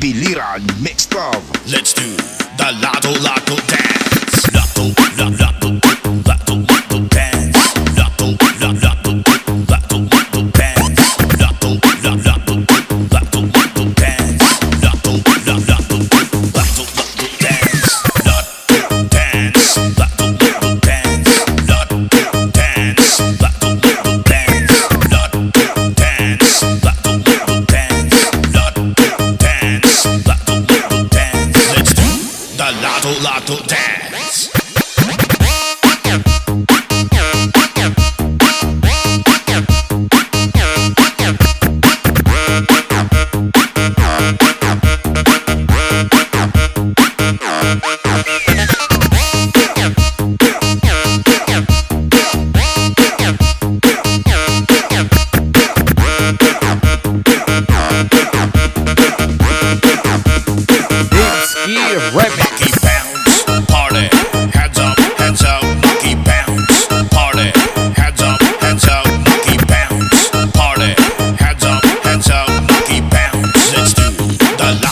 Baby Lira mixed up. Let's do the Lato Lato dance. gelato lato dance.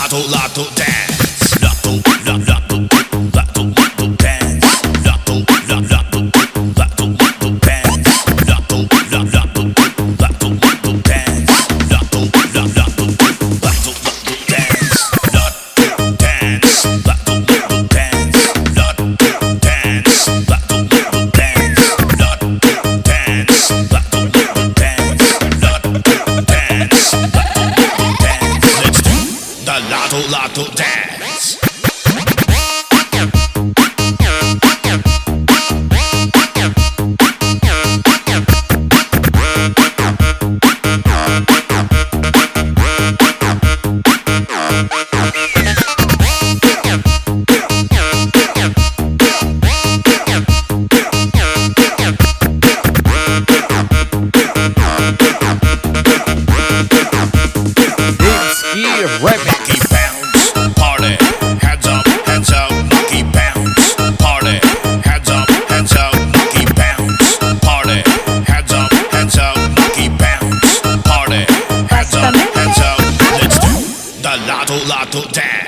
lato lato dance. a lato lato dance. rapping. mulatto dad.